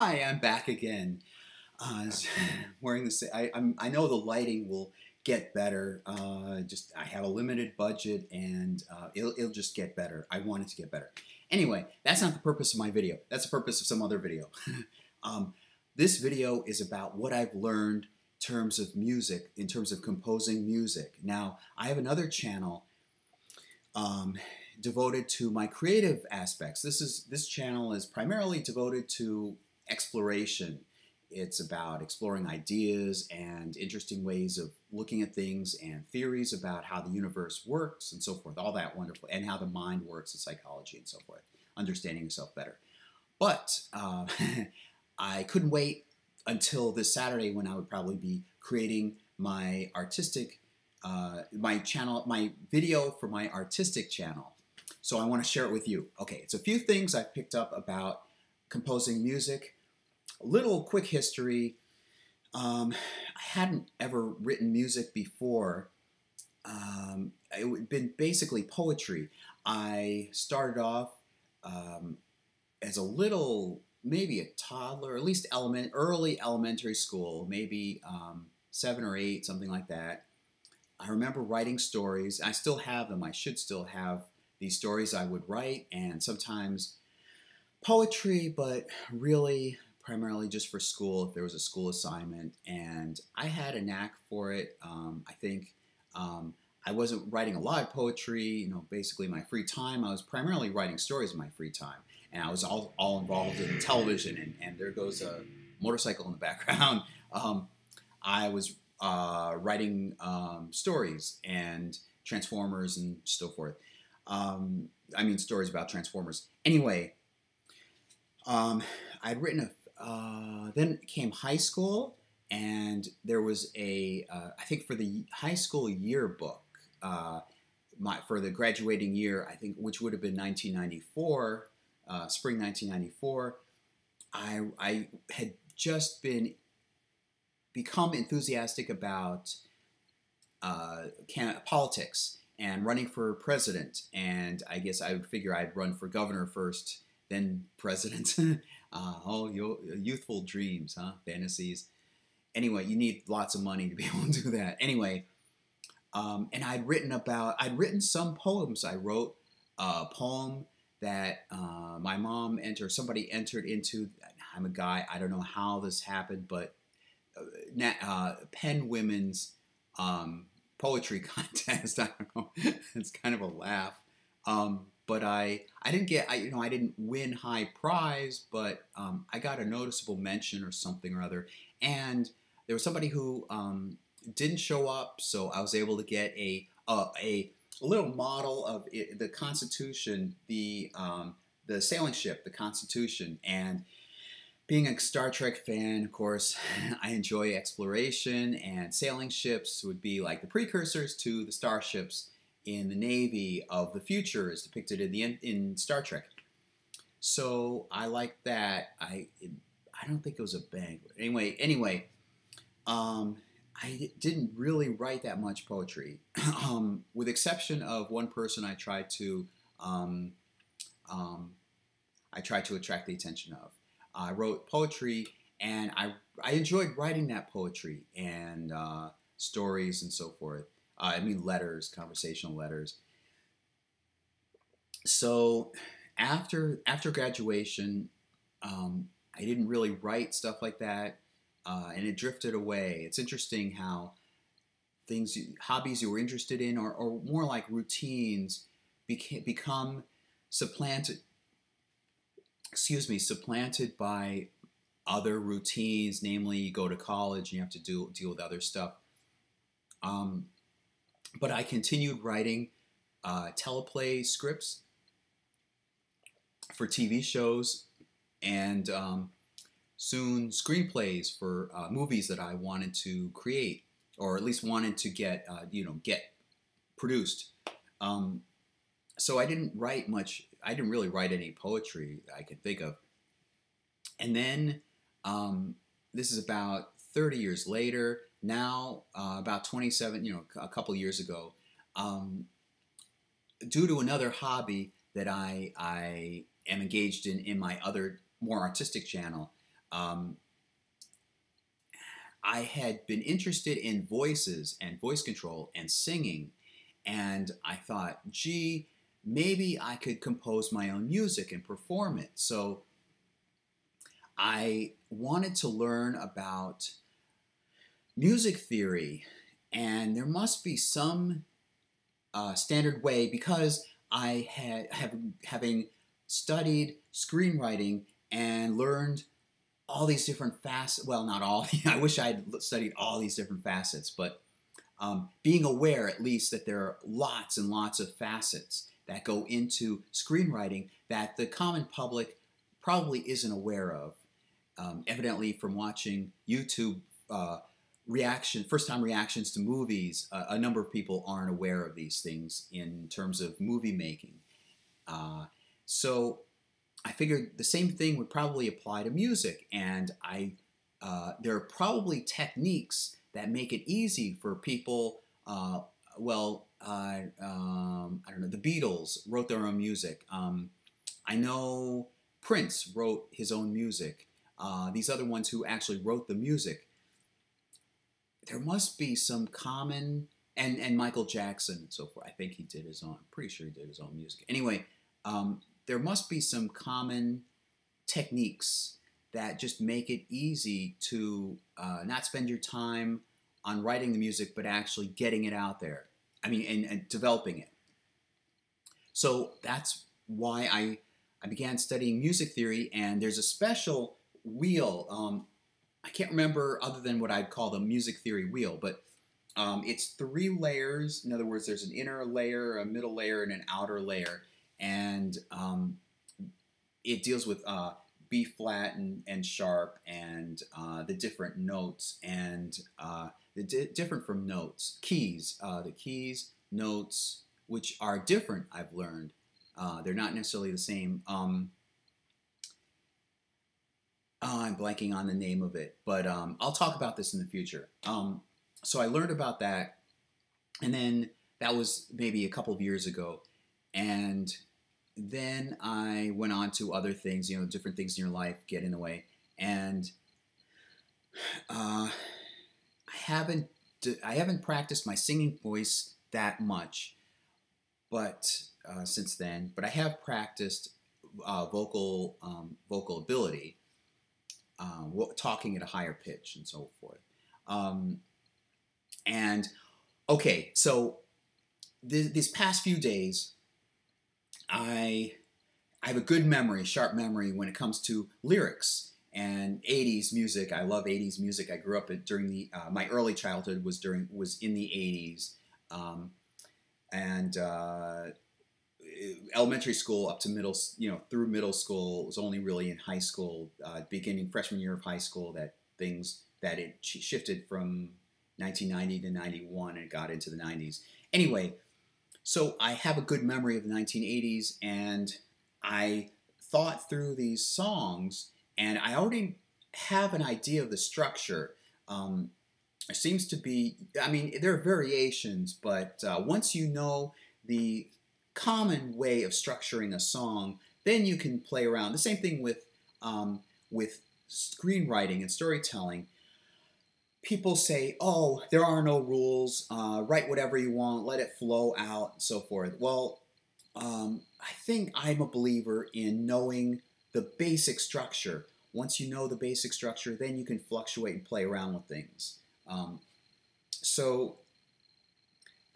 Hi, I'm back again. Uh, wearing the same. I, I'm, I know the lighting will get better. Uh, just I have a limited budget, and uh, it'll, it'll just get better. I want it to get better. Anyway, that's not the purpose of my video. That's the purpose of some other video. um, this video is about what I've learned in terms of music, in terms of composing music. Now, I have another channel um, devoted to my creative aspects. This is this channel is primarily devoted to exploration. It's about exploring ideas and interesting ways of looking at things and theories about how the universe works and so forth, all that wonderful, and how the mind works and psychology and so forth, understanding yourself better. But uh, I couldn't wait until this Saturday when I would probably be creating my artistic, uh, my channel, my video for my artistic channel. So I want to share it with you. Okay, it's a few things I've picked up about composing music little quick history. Um, I hadn't ever written music before. Um, it had been basically poetry. I started off um, as a little, maybe a toddler, at least element, early elementary school, maybe um, seven or eight, something like that. I remember writing stories. I still have them. I should still have these stories I would write, and sometimes poetry, but really primarily just for school if there was a school assignment. And I had a knack for it. Um, I think um, I wasn't writing a lot of poetry, you know, basically my free time. I was primarily writing stories in my free time. And I was all, all involved in television, and, and there goes a motorcycle in the background. Um, I was uh, writing um, stories and Transformers and so forth. Um, I mean, stories about Transformers. Anyway, um, I'd written a uh, then came high school, and there was a uh, I think for the high school yearbook, uh, my, for the graduating year, I think which would have been 1994, uh, spring 1994. I I had just been become enthusiastic about uh, can, politics and running for president, and I guess I would figure I'd run for governor first, then president. Uh, all your youthful dreams, huh? Fantasies. Anyway, you need lots of money to be able to do that. Anyway, um, and I'd written about, I'd written some poems. I wrote a poem that uh, my mom entered, somebody entered into. I'm a guy, I don't know how this happened, but uh, uh Pen Women's um, poetry contest. I don't know. it's kind of a laugh. Um, but I I didn't get I you know I didn't win high prize, but um, I got a noticeable mention or something or other. And there was somebody who um, didn't show up, so I was able to get a a, a little model of it, the Constitution, the um, the sailing ship, the Constitution, and being a Star Trek fan, of course, I enjoy exploration, and sailing ships would be like the precursors to the starships in the Navy of the future is depicted in the in Star Trek. So I like that. I I don't think it was a bang. Anyway, anyway, um, I didn't really write that much poetry, um, with exception of one person I tried to um, um, I tried to attract the attention of. I wrote poetry, and I I enjoyed writing that poetry and uh, stories and so forth. Uh, I mean, letters, conversational letters. So after after graduation, um, I didn't really write stuff like that, uh, and it drifted away. It's interesting how things, hobbies you were interested in, or, or more like routines, beca- become supplanted. Excuse me, supplanted by other routines. Namely, you go to college and you have to do deal with other stuff. Um, but I continued writing uh, teleplay scripts for TV shows and um, soon screenplays for uh, movies that I wanted to create or at least wanted to get uh, you know get produced. Um, so I didn't write much. I didn't really write any poetry I could think of. And then um, this is about 30 years later now uh, about 27 you know a couple years ago um, due to another hobby that I, I am engaged in in my other more artistic channel um, I had been interested in voices and voice control and singing, and I thought, gee, maybe I could compose my own music and perform it. So I wanted to learn about music theory, and there must be some uh, standard way because I had have having studied screenwriting and learned all these different facets. Well, not all. I wish I had studied all these different facets, but um, being aware at least that there are lots and lots of facets that go into screenwriting that the common public probably isn't aware of. Um, evidently, from watching YouTube uh, reaction, first-time reactions to movies, uh, a number of people aren't aware of these things in terms of movie making. Uh, so I figured the same thing would probably apply to music, and I uh, there are probably techniques that make it easy for people. Uh, well, um, I don't know. The Beatles wrote their own music. Um, I know Prince wrote his own music. Uh, these other ones who actually wrote the music. There must be some common and and Michael Jackson and so forth. I think he did his own. I'm pretty sure he did his own music. Anyway, um, there must be some common techniques that just make it easy to uh, not spend your time on writing the music, but actually getting it out there. I mean, and, and developing it. So that's why I, I began studying music theory, and there's a special wheel. Um, I can't remember other than what I'd call the music theory wheel, but um, it's three layers. In other words, there's an inner layer, a middle layer, and an outer layer. And um, it deals with uh, B flat and, and sharp and uh, the different notes and uh, the di- different from notes. Keys uh, the keys notes which are different I've learned. Uh, they're not necessarily the same. Um, oh, I'm blanking on the name of it but um, I'll talk about this in the future um, so I learned about that and then that was maybe a couple of years ago and then I went on to other things, you know, different things in your life get in the way. And uh, I haven't I haven't practiced my singing voice that much, but uh, since then, but I have practiced uh, vocal um, vocal ability, uh, talking at a higher pitch, and so forth. Um, and okay, so th- these past few days, I I have a good memory, sharp memory when it comes to lyrics and 80s music. I love 80s music. I grew up during the uh, my early childhood was during was in the 80s, um, and uh, elementary school up to middle, you know, through middle school. It was only really in high school, uh, beginning freshman year of high school, that things that it shifted from 1990 to 91 and it got into the 90s. Anyway, so I have a good memory of the 1980s, and I thought through these songs, and I already have an idea of the structure. Um, there seems to be, I mean, there are variations, but uh, once you know the common way of structuring a song, then you can play around. The same thing with um, with screenwriting and storytelling people say, oh, there are no rules, uh, write whatever you want, let it flow out, and so forth. Well, um, I think I'm a believer in knowing the basic structure. Once you know the basic structure, then you can fluctuate and play around with things. Um, so,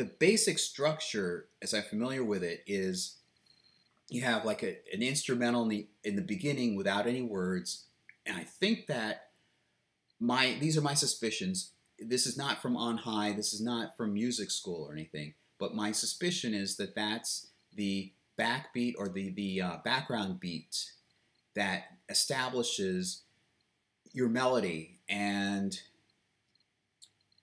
the basic structure, as I'm familiar with it, is you have like a, an instrumental in the, in the beginning without any words, and I think that my these are my suspicions. This is not from on high. This is not from music school or anything. But my suspicion is that that's the backbeat or the the uh, background beat that establishes your melody and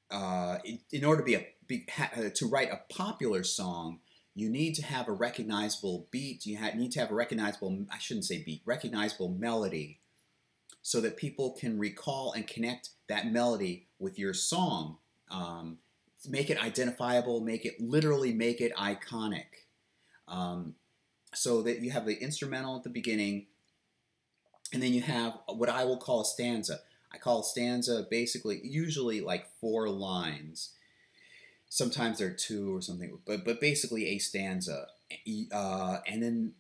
uh, in, in, order to be a be, ha, uh, to write a popular song, you need to have a recognizable beat. You ha- need to have a recognizable I shouldn't say beat, recognizable melody so that people can recall and connect that melody with your song. Um, make it identifiable, make it literally make it iconic. Um, so that you have the instrumental at the beginning, and then you have what I will call a stanza. I call a stanza basically usually like four lines. Sometimes there are two or something, but but basically a stanza, uh, and then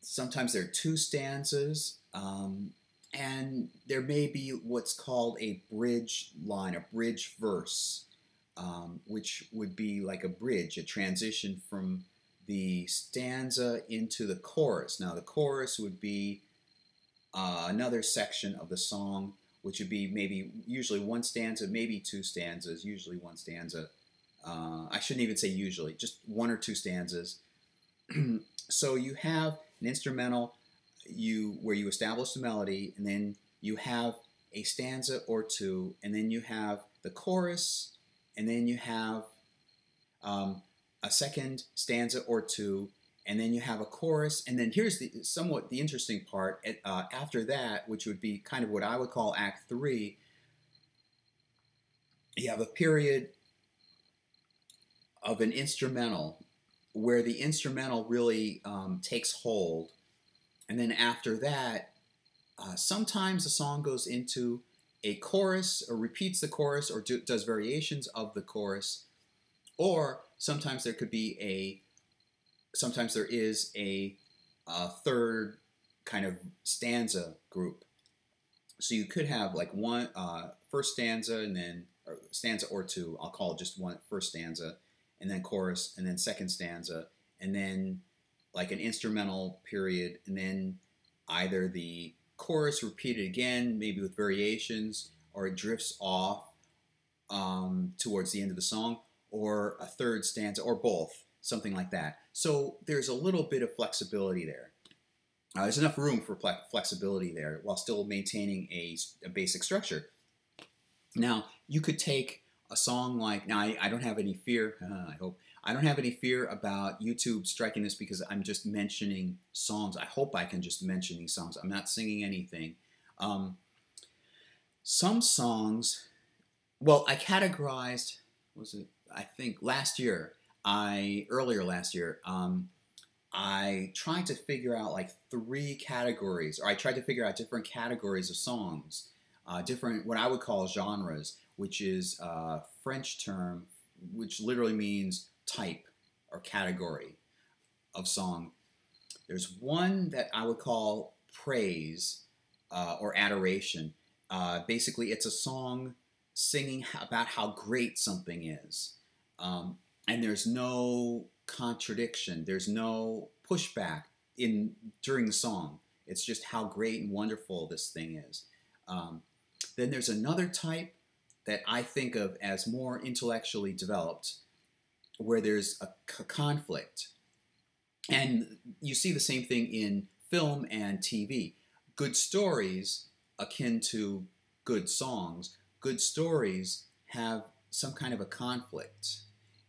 sometimes there are two stanzas, um, and there may be what's called a bridge line, a bridge verse, um, which would be like a bridge, a transition from the stanza into the chorus. Now the chorus would be uh, another section of the song, which would be maybe usually one stanza, maybe two stanzas, usually one stanza. Uh, I shouldn't even say usually, just one or two stanzas. so you have an instrumental you where you establish the melody, and then you have a stanza or two, and then you have the chorus, and then you have um, a second stanza or two, and then you have a chorus, and then here's the somewhat the interesting part. Uh, after that, which would be kind of what I would call Act Three, you have a period of an instrumental where the instrumental really um, takes hold, and then after that, uh, sometimes the song goes into a chorus or repeats the chorus or do, does variations of the chorus, or sometimes there could be a sometimes there is a, a third kind of stanza group. So you could have like one uh, first stanza and then or stanza or two. I'll call it just one first stanza, and then chorus, and then second stanza, and then like an instrumental period, and then either the chorus repeated again, maybe with variations, or it drifts off um, towards the end of the song, or a third stanza, or both something like that. So there's a little bit of flexibility there. Uh, there's enough room for flexibility there while still maintaining a, a, basic structure. Now, you could take a song like, now I, I don't have any fear, uh, I hope, I don't have any fear about YouTube striking this because I'm just mentioning songs. I hope I can just mention these songs. I'm not singing anything. Um, some songs, well, I categorized, was it, I think last year, I earlier last year, um, I tried to figure out like three categories, or I tried to figure out different categories of songs, uh, different what I would call genres, which is a French term, which literally means type or category of song. There's one that I would call praise uh, or adoration. Uh, basically, it's a song singing about how great something is. Um, and there's no contradiction there's no pushback in during the song it's just how great and wonderful this thing is um, then there's another type that i think of as more intellectually developed where there's a conflict and you see the same thing in film and tv good stories akin to good songs good stories have some kind of a conflict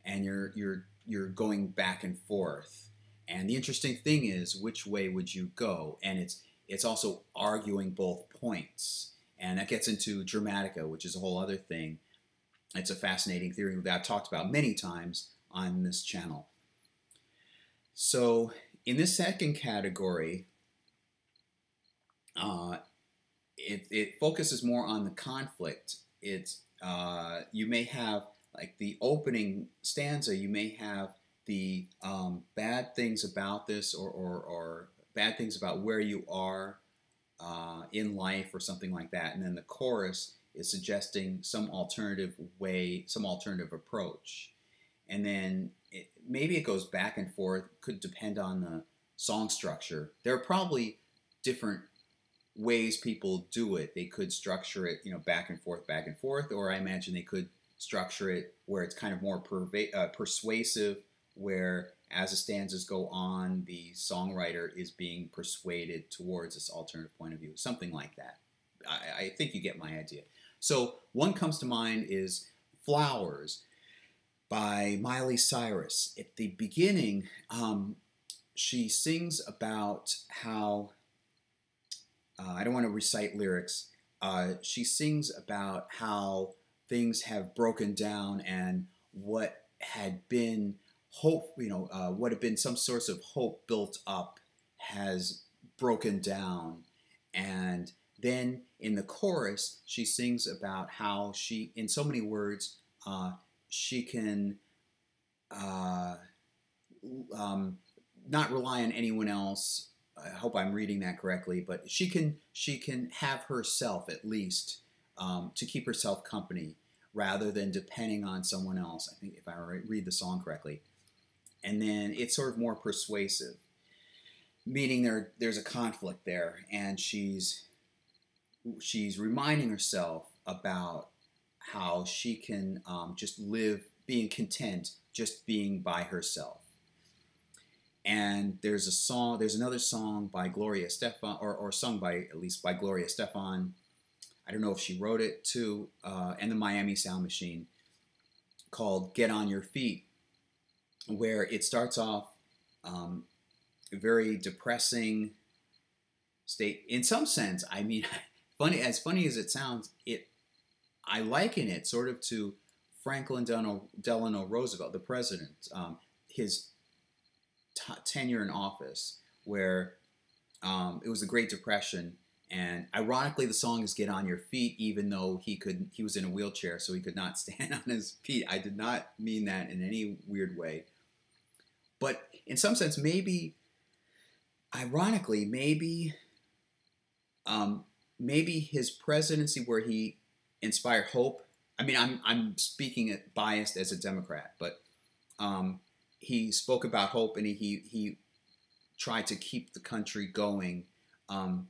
and you're you're you're going back and forth. And the interesting thing is, which way would you go? And it's it's also arguing both points, and that gets into dramatica, which is a whole other thing. It's a fascinating theory that I've talked about many times on this channel. So, in this second category, uh, it, it focuses more on the conflict. It's uh, you may have like the opening stanza, you may have the um, bad things about this or, or, or, bad things about where you are uh, in life or something like that. And then the chorus is suggesting some alternative way, some alternative approach. And then it, maybe it goes back and forth, could depend on the song structure. There are probably different ways people do it. They could structure it, you know, back and forth, back and forth, or I imagine they could structure it where it's kind of more perva- uh, persuasive, where as the stanzas go on, the songwriter is being persuaded towards this alternative point of view, something like that. I, I think you get my idea. So one comes to mind is Flowers by Miley Cyrus. At the beginning, um, she sings about how, uh, I don't want to recite lyrics, uh, she sings about how things have broken down and what had been hope, you know, uh, what had been some source of hope built up has broken down. And then in the chorus, she sings about how she, in so many words, uh, she can uh, um, not rely on anyone else. I hope I'm reading that correctly, but she can she can have herself at least um, to keep herself company rather than depending on someone else. I think if I read the song correctly, and then it's sort of more persuasive, meaning there there's a conflict there, and she's she's reminding herself about how she can um, just live being content just being by herself. And there's a song there's another song by gloria estefan or, or sung by at least by gloria estefan. I don't know if she wrote it too uh, and the miami sound machine called get on your feet where it starts off um, very depressing state in some sense i mean funny as funny as it sounds, it I liken it sort of to Franklin Delano, Delano Roosevelt, the president, um, his t- tenure in office, where um, it was the Great Depression, and ironically, the song is "Get on Your Feet," even though he could he was in a wheelchair, so he could not stand on his feet. I did not mean that in any weird way, but in some sense, maybe, ironically, maybe um, maybe his presidency where he inspired hope. I mean, I'm I'm speaking biased as a Democrat, but um, he spoke about hope and he, he he tried to keep the country going. Um,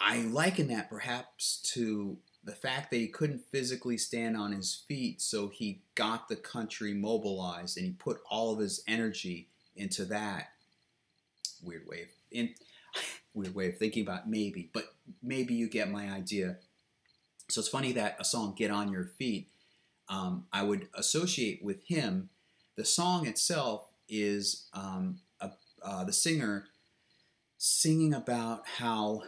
I liken that perhaps to the fact that he couldn't physically stand on his feet, so he got the country mobilized and he put all of his energy into that. Weird way. In weird way of thinking about maybe, but maybe you get my idea. So it's funny that a song "Get on Your Feet" um, I would associate with him. The song itself is um, a, uh, the singer singing about how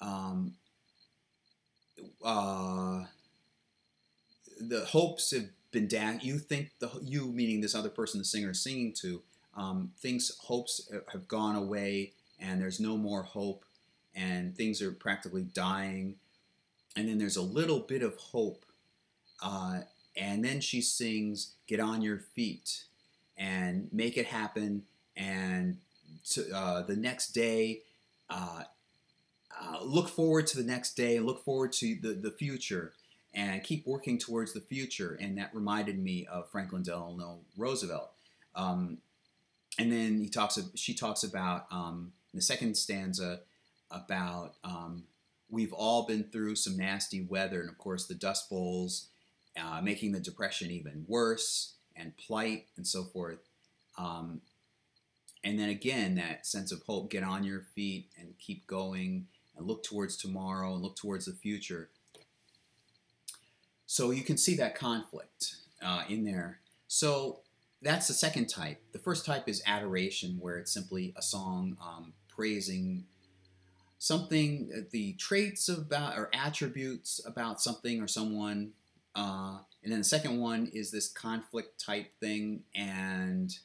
um, uh, the hopes have been dashed. You think the you meaning this other person the singer is singing to um, things hopes have gone away and there's no more hope and things are practically dying. And then there's a little bit of hope. Uh, and then she sings, Get on your feet and make it happen. And to, uh, the next day, uh, uh, look forward to the next day, look forward to the, the future, and keep working towards the future. And that reminded me of Franklin Delano Roosevelt. Um, and then he talks. She talks about um, the second stanza about um, we've all been through some nasty weather, and of course the Dust Bowls uh, making the depression even worse, and plight and so forth. Um, and then again, that sense of hope: get on your feet and keep going, and look towards tomorrow, and look towards the future. So you can see that conflict uh, in there. So that's the second type. The first type is adoration, where it's simply a song um, praising something, uh, the traits about or attributes about something or someone. Uh, and then the second one is this conflict type thing. And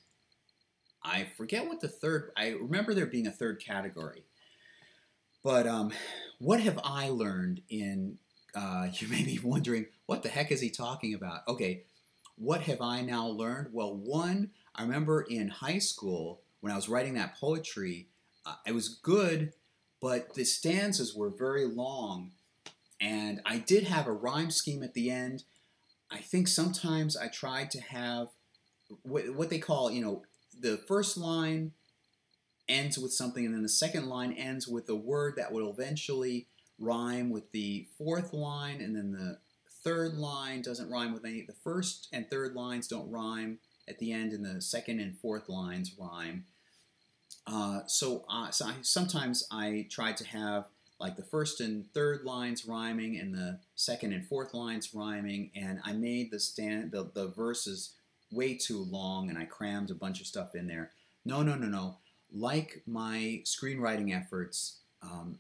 I forget what the third, I remember there being a third category. But um, what have I learned in, uh, you may be wondering, what the heck is he talking about? Okay, what have I now learned? Well, one, I remember in high school when I was writing that poetry, uh, it was good, but the stanzas were very long. And I did have a rhyme scheme at the end. I think sometimes I tried to have what, what they call, you know, the first line ends with something, and then the second line ends with a word that will eventually rhyme with the fourth line, and then the third line doesn't rhyme with any. The first and third lines don't rhyme at the end, and the second and fourth lines rhyme. Uh, so, uh, so I, sometimes I try to have like the first and third lines rhyming and the second and fourth lines rhyming, and I made the stand the, the verses way too long, and I crammed a bunch of stuff in there. No, no, no, no. Like my screenwriting efforts, um,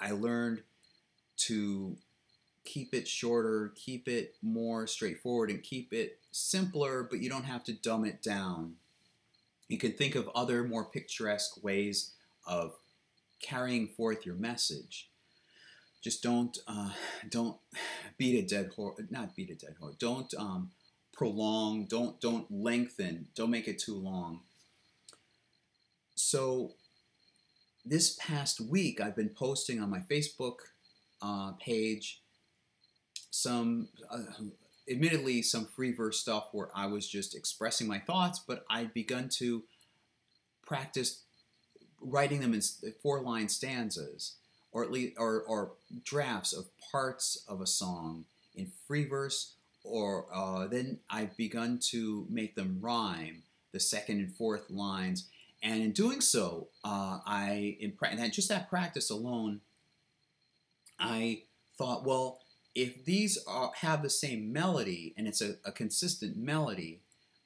I learned to keep it shorter, keep it more straightforward, and keep it simpler, but you don't have to dumb it down. You can think of other more picturesque ways of carrying forth your message. Just don't uh, don't beat a dead horse. Not beat a dead horse. Don't um, prolong. Don't don't lengthen. Don't make it too long. So this past week, I've been posting on my Facebook uh, page some, uh, admittedly, some free verse stuff where I was just expressing my thoughts, but I'd begun to practice writing them in four line stanzas or at least or, or drafts of parts of a song in free verse or uh, then I've begun to make them rhyme the second and fourth lines and in doing so uh, I in pra- just that practice alone I thought well if these are, have the same melody and it's a, a consistent melody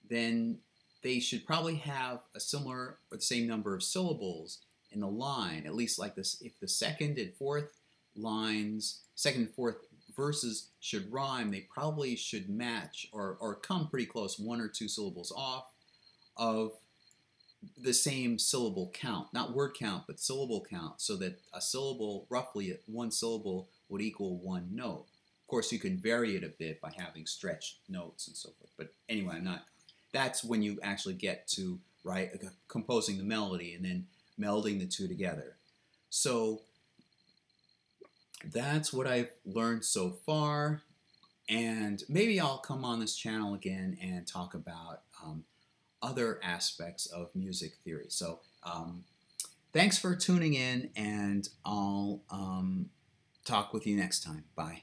then they should probably have a similar or the same number of syllables in the line, at least like this. If the second and fourth lines, second and fourth verses should rhyme, they probably should match or, or come pretty close, one or two syllables off of the same syllable count, not word count, but syllable count, so that a syllable, roughly one syllable, would equal one note. Of course, you can vary it a bit by having stretched notes and so forth. But anyway, I'm not that's when you actually get to right composing the melody and then melding the two together. So that's what I've learned so far. And maybe I'll come on this channel again and talk about um, other aspects of music theory. So um, thanks for tuning in, and I'll um, talk with you next time. Bye.